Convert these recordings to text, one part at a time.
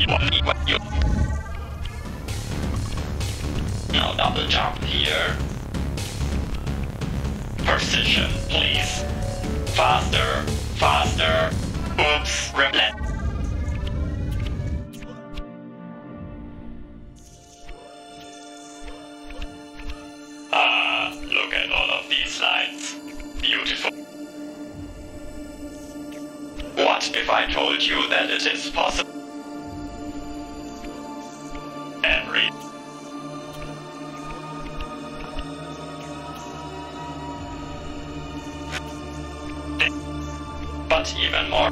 You No double jump here. Precision, please. Faster, faster. Oops, replet. Ah, look at all of these lights. Beautiful. What if I told you that it is possible? But even more.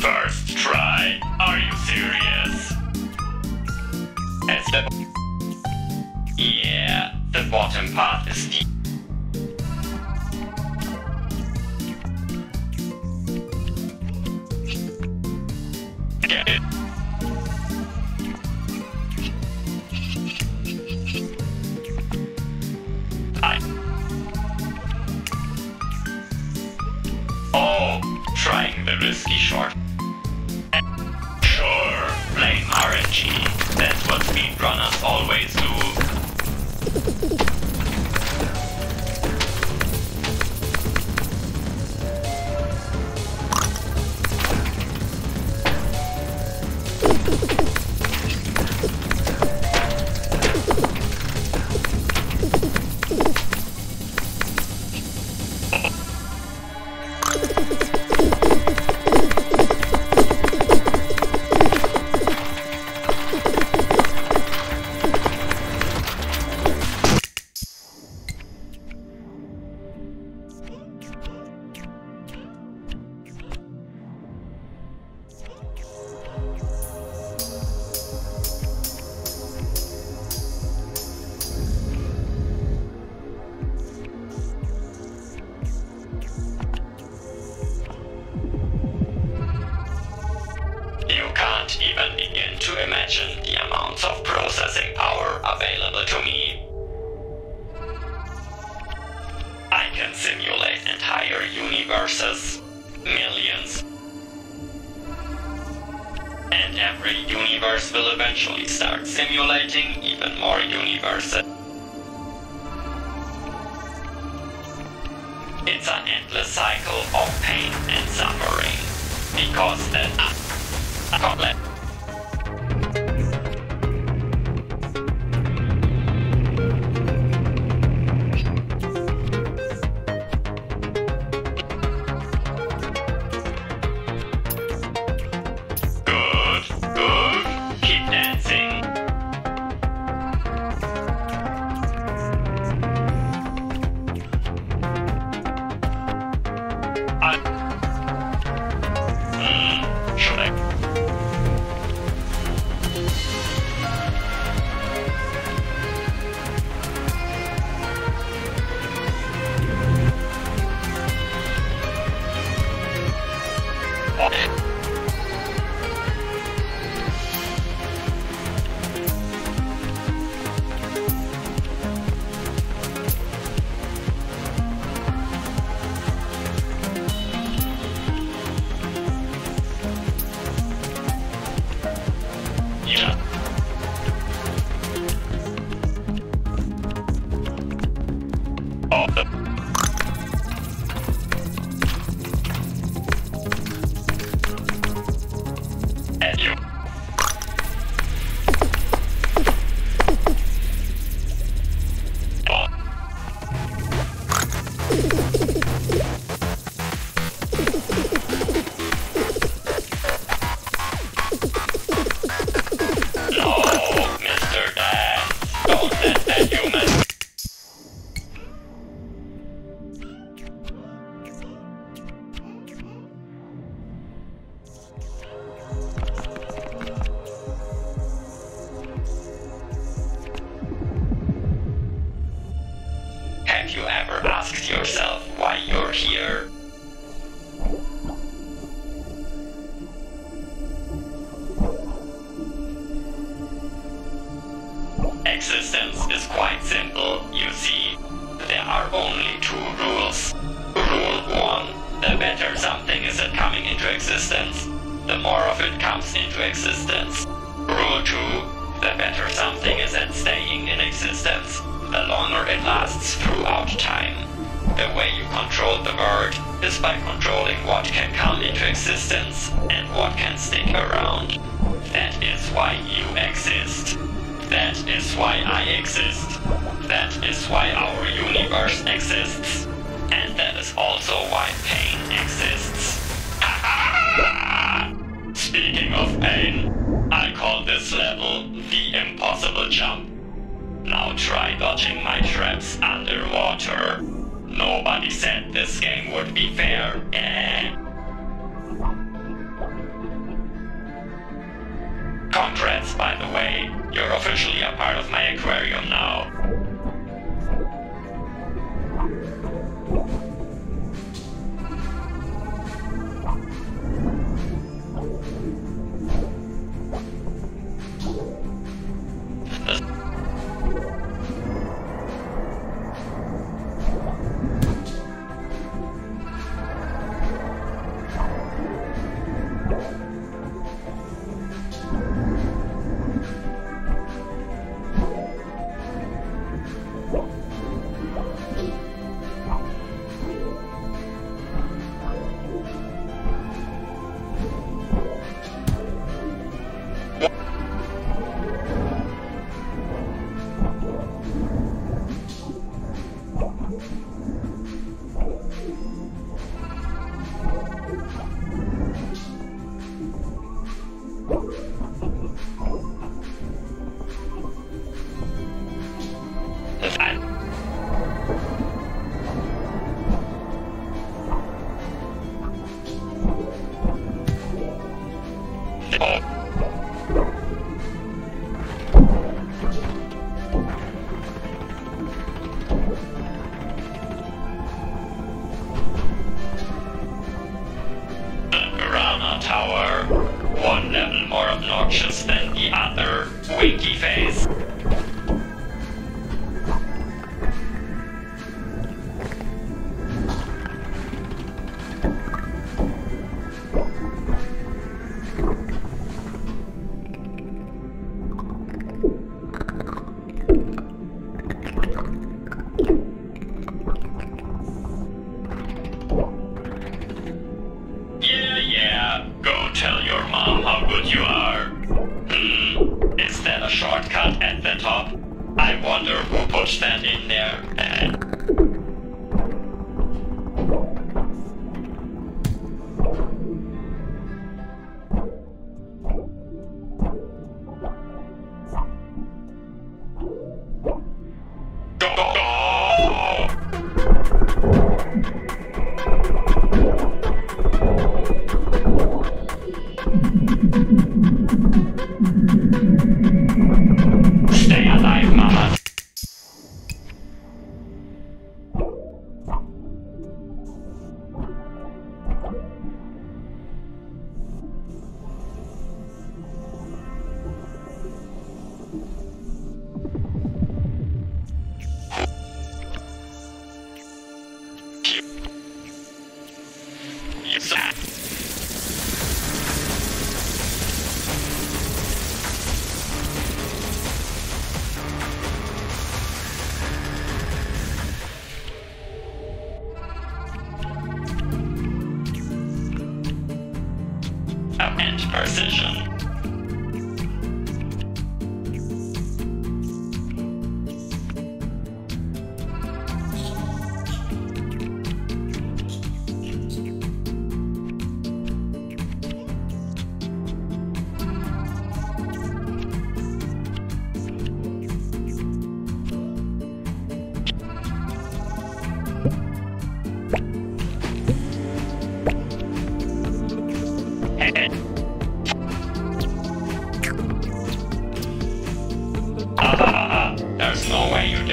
First try. Are you serious? Yeah, the bottom part is deep. Oh, sure, blame RNG. That's what speedrunners always do. Imagine the amounts of processing power available to me. I can simulate entire universes, millions. And every universe will eventually start simulating even more universes. It's an endless cycle of pain and suffering. Because the Gauntlet. I... you Have you ever asked yourself why you're here? Existence is quite simple, you see. There are only two rules. Rule 1. The better something is at coming into existence, the more of it comes into existence. Rule 2. The better something is at staying in existence, the longer it lasts throughout time. The way you control the world is by controlling what can come into existence and what can stick around. That is why you exist. That is why I exist. That is why our universe exists. And that is also why pain exists. Speaking of pain, I call this level the impossible jump. Now try dodging my traps underwater. Nobody said this game would be fair. Eh? Congrats, by the way. You're officially a part of my aquarium now. One level more obnoxious than the other. Winky face.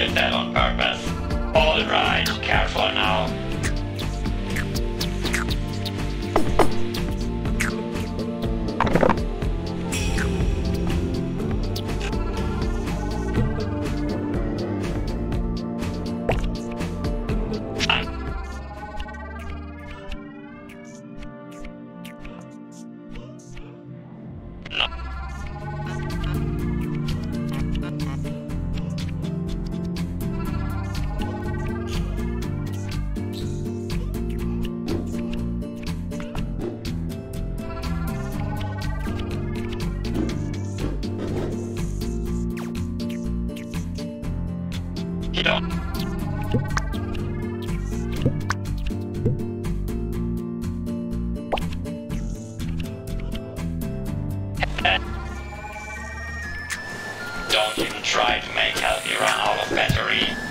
good. Don't even try to make healthy run out of battery.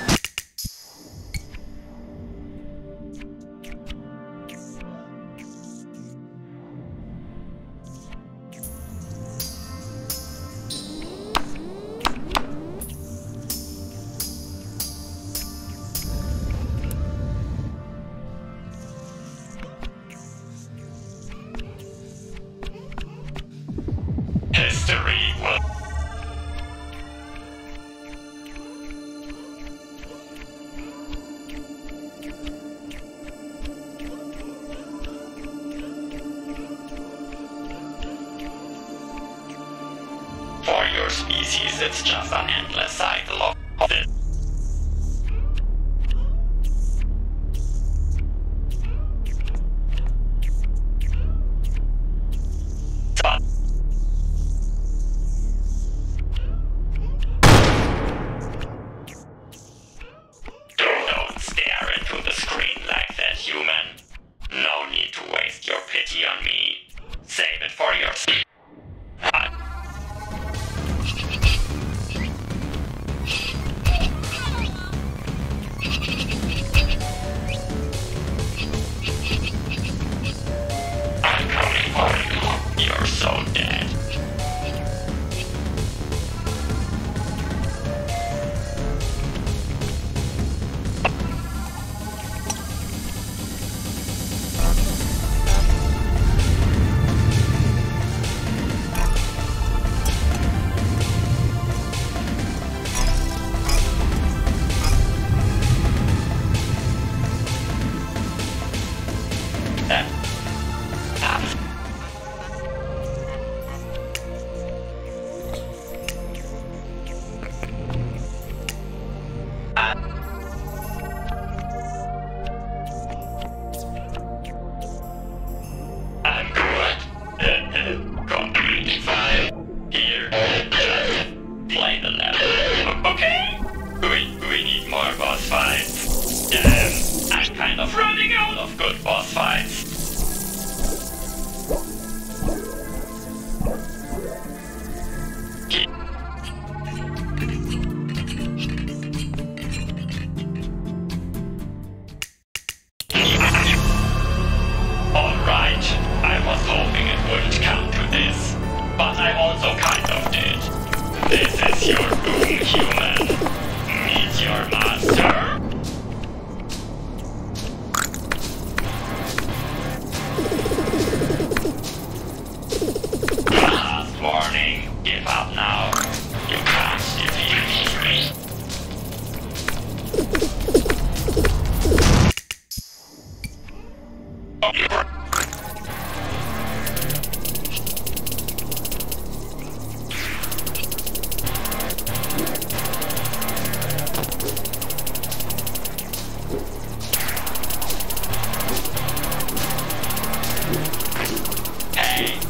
Hey!